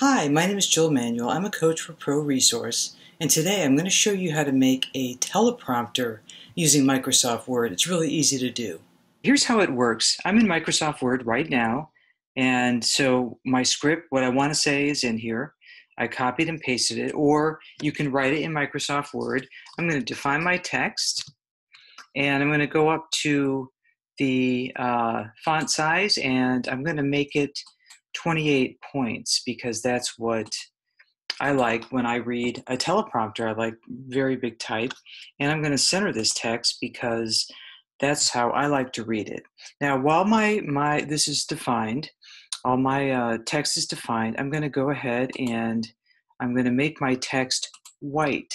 Hi, my name is Jill Manuel. I'm a coach for Pro Resource, and today I'm going to show you how to make a teleprompter using Microsoft Word. It's really easy to do. Here's how it works. I'm in Microsoft Word right now, and so my script, what I want to say is in here. I copied and pasted it, or you can write it in Microsoft Word. I'm going to define my text, and I'm going to go up to the uh, font size, and I'm going to make it 28 points because that's what I like when I read a teleprompter. I like very big type. And I'm going to center this text because that's how I like to read it. Now, while my, my this is defined, all my uh, text is defined, I'm going to go ahead and I'm going to make my text white.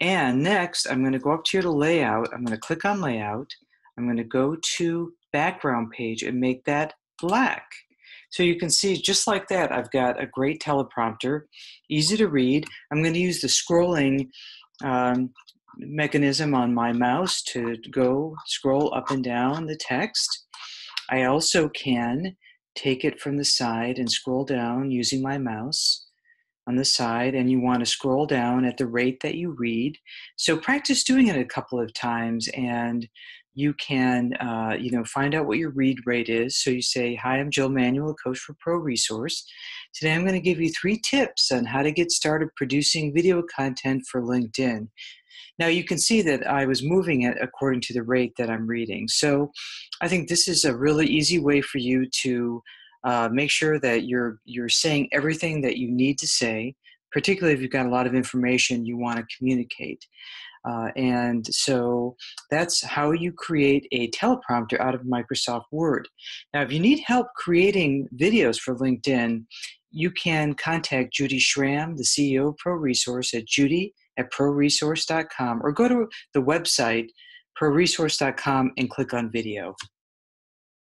And next, I'm going to go up here to layout. I'm going to click on layout. I'm going to go to background page and make that black. So you can see just like that, I've got a great teleprompter, easy to read. I'm going to use the scrolling um, mechanism on my mouse to go scroll up and down the text. I also can take it from the side and scroll down using my mouse on the side and you want to scroll down at the rate that you read. So practice doing it a couple of times and you can uh, you know find out what your read rate is. So you say hi i'm jill manuel coach for pro resource. Today i'm going to give you three tips on how to get started producing video content for linkedin. Now you can see that i was moving it according to the rate that i'm reading. So i think this is a really easy way for you to uh, make sure that you're you're saying everything that you need to say particularly if you've got a lot of information you want to communicate uh, and so that's how you create a teleprompter out of Microsoft Word. Now, if you need help creating videos for LinkedIn, you can contact Judy Schramm, the CEO of ProResource, at judy at proresource.com or go to the website proresource.com and click on video.